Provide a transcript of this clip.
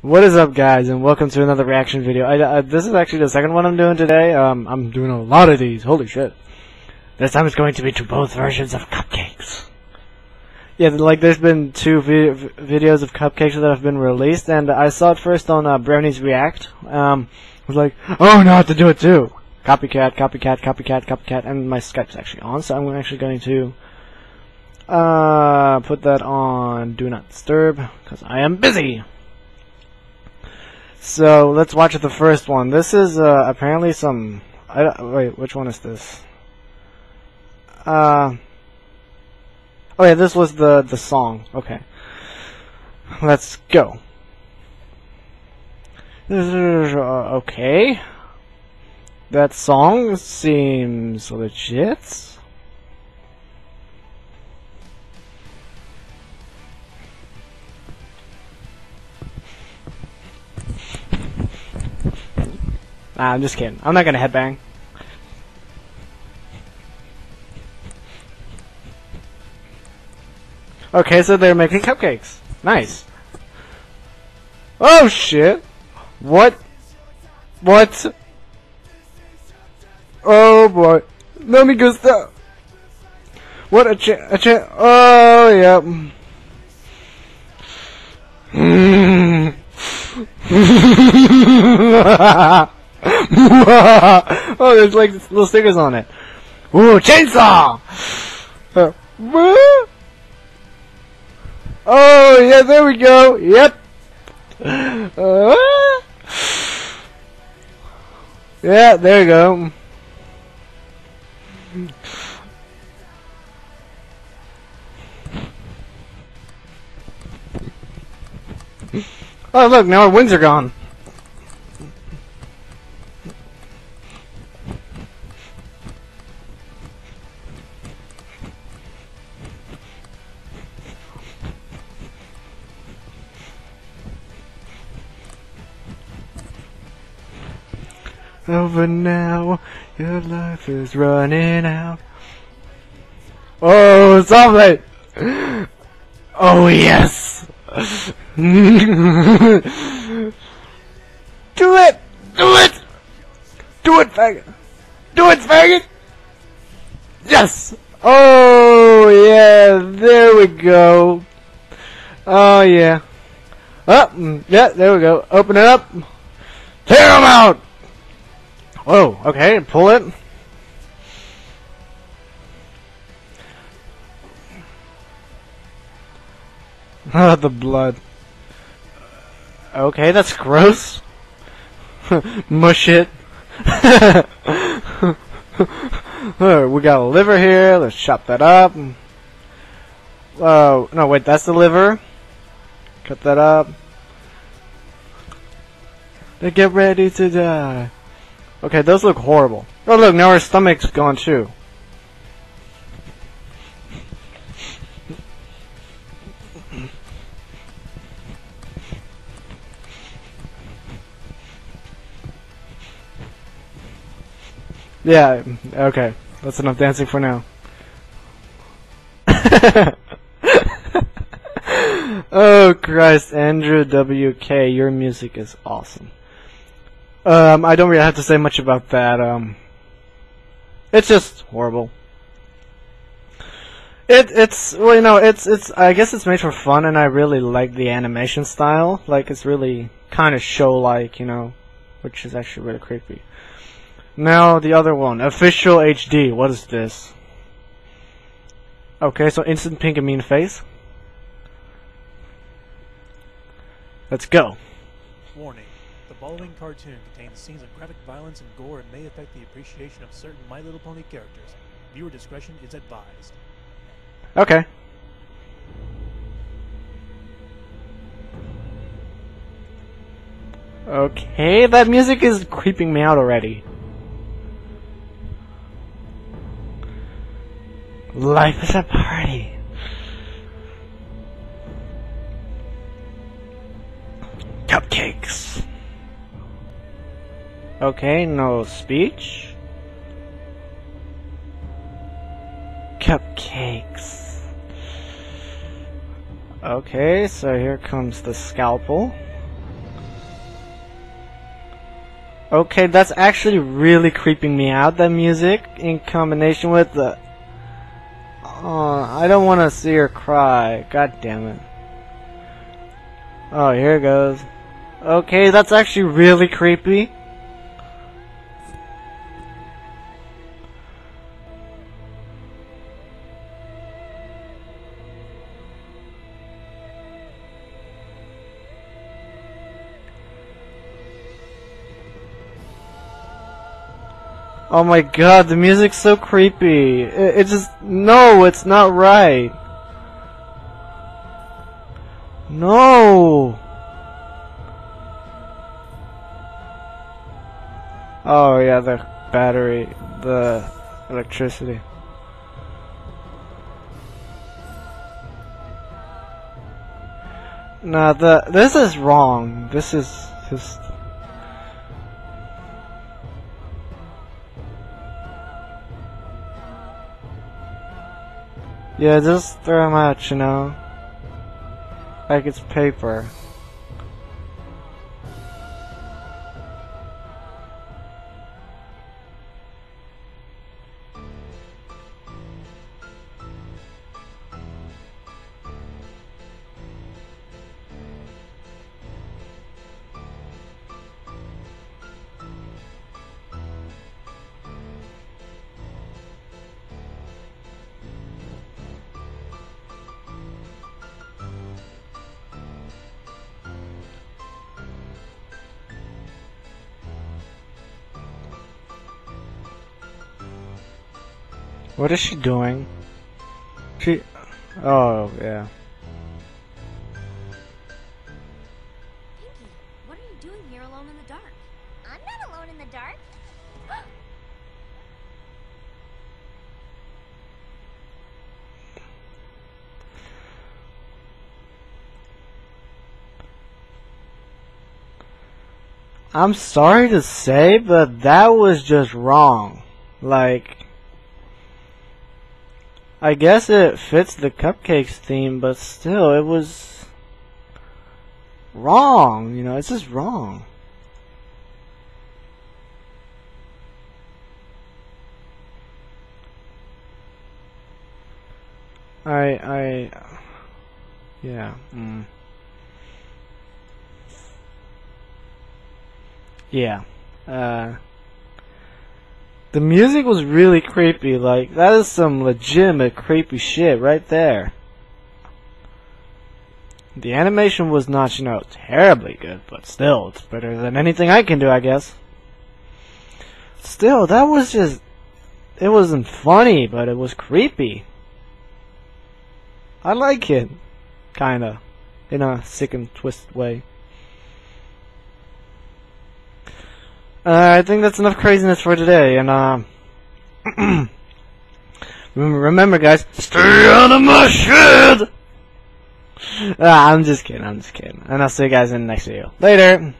What is up, guys, and welcome to another reaction video. I, I, this is actually the second one I'm doing today. Um, I'm doing a lot of these. Holy shit! This time it's going to be to both versions of cupcakes. Yeah, like there's been two vi videos of cupcakes that have been released, and I saw it first on uh, Bronies React. Um, I was like, oh no, I have to do it too. Copycat, copycat, copycat, copycat, and my Skype's actually on, so I'm actually going to uh, put that on Do Not Disturb, because I am busy. So let's watch the first one. This is uh, apparently some. Wait, which one is this? Uh. Oh yeah, this was the the song. Okay. Let's go. Okay. That song seems legit. Nah, I'm just kidding. I'm not gonna headbang. Okay, so they're making cupcakes. Nice. Oh shit! What? What? Oh boy. Let me go stop. What a cha- a cha- Oh yeah. oh, there's like little stickers on it. Ooh, chainsaw! Uh, oh, yeah, there we go. Yep. Uh, yeah, there you go. Oh, look, now our wings are gone. Over now. Your life is running out. Oh, it! Oh, yes! Do it! Do it! Do it, faggot! Do it, faggot! Yes! Oh, yeah, there we go. Oh, yeah. Oh, yeah, there we go. Open it up. Tear them out! Whoa, okay, pull it. The blood. Okay, that's gross. Mush it. we got a liver here. Let's chop that up. Oh, no, wait, that's the liver. Cut that up. They get ready to die. Okay, those look horrible. Oh look, now our stomach's gone too. Yeah, okay. That's enough dancing for now. oh Christ, Andrew WK, your music is awesome. Um, I don't really have to say much about that. Um, it's just horrible. It it's well, you know, it's it's. I guess it's made for fun, and I really like the animation style. Like it's really kind of show-like, you know, which is actually really creepy. Now the other one, official HD. What is this? Okay, so instant pink and mean face. Let's go. Warning. Following cartoon contains scenes of graphic violence and gore and may affect the appreciation of certain My Little Pony characters. Viewer discretion is advised. Okay. Okay, that music is creeping me out already. Life is a party. Okay, no speech. Cupcakes. Okay, so here comes the scalpel. Okay, that's actually really creeping me out, that music, in combination with the... Oh, I don't want to see her cry. God damn it. Oh, here it goes. Okay, that's actually really creepy. Oh my god, the music's so creepy. It, it, just, no, it's not right. No! Oh yeah, the battery, the electricity. Nah, the, this is wrong. This is just Yeah, just throw them out, you know? Like it's paper. What is she doing? She... Oh, yeah. Pinkie, what are you doing here alone in the dark? I'm not alone in the dark. I'm sorry to say, but that was just wrong. Like, I guess it fits the cupcakes theme, but still, it was wrong. You know, it's just wrong. I, I, yeah, mm. yeah, uh, the music was really creepy. Like, that is some legitimate creepy shit right there. The animation was not, you know, terribly good, but still, it's better than anything I can do, I guess. Still, that was just. It wasn't funny, but it was creepy. I like it. Kinda. In a sick and twist way. I think that's enough craziness for today, and uh, remember, guys, stay out of my shed. Uh, I'm just kidding. I'm just kidding, and I'll see you guys in the next video. Later.